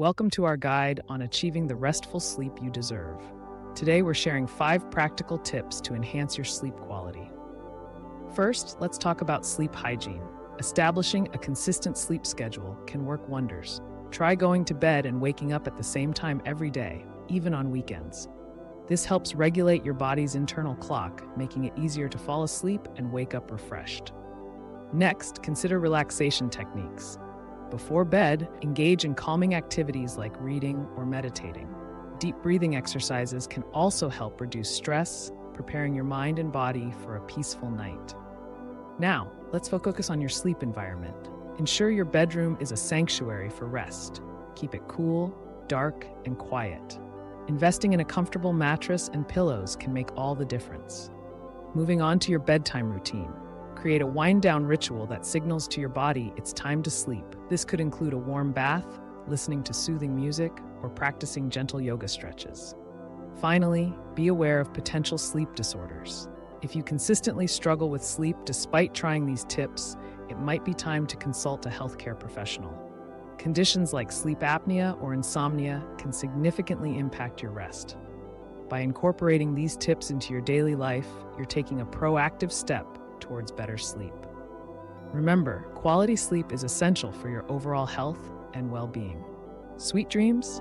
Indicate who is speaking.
Speaker 1: Welcome to our guide on achieving the restful sleep you deserve. Today, we're sharing five practical tips to enhance your sleep quality. First, let's talk about sleep hygiene. Establishing a consistent sleep schedule can work wonders. Try going to bed and waking up at the same time every day, even on weekends. This helps regulate your body's internal clock, making it easier to fall asleep and wake up refreshed. Next, consider relaxation techniques. Before bed, engage in calming activities like reading or meditating. Deep breathing exercises can also help reduce stress, preparing your mind and body for a peaceful night. Now, let's focus on your sleep environment. Ensure your bedroom is a sanctuary for rest. Keep it cool, dark, and quiet. Investing in a comfortable mattress and pillows can make all the difference. Moving on to your bedtime routine. Create a wind down ritual that signals to your body it's time to sleep. This could include a warm bath, listening to soothing music, or practicing gentle yoga stretches. Finally, be aware of potential sleep disorders. If you consistently struggle with sleep despite trying these tips, it might be time to consult a healthcare professional. Conditions like sleep apnea or insomnia can significantly impact your rest. By incorporating these tips into your daily life, you're taking a proactive step towards better sleep. Remember, quality sleep is essential for your overall health and well being. Sweet dreams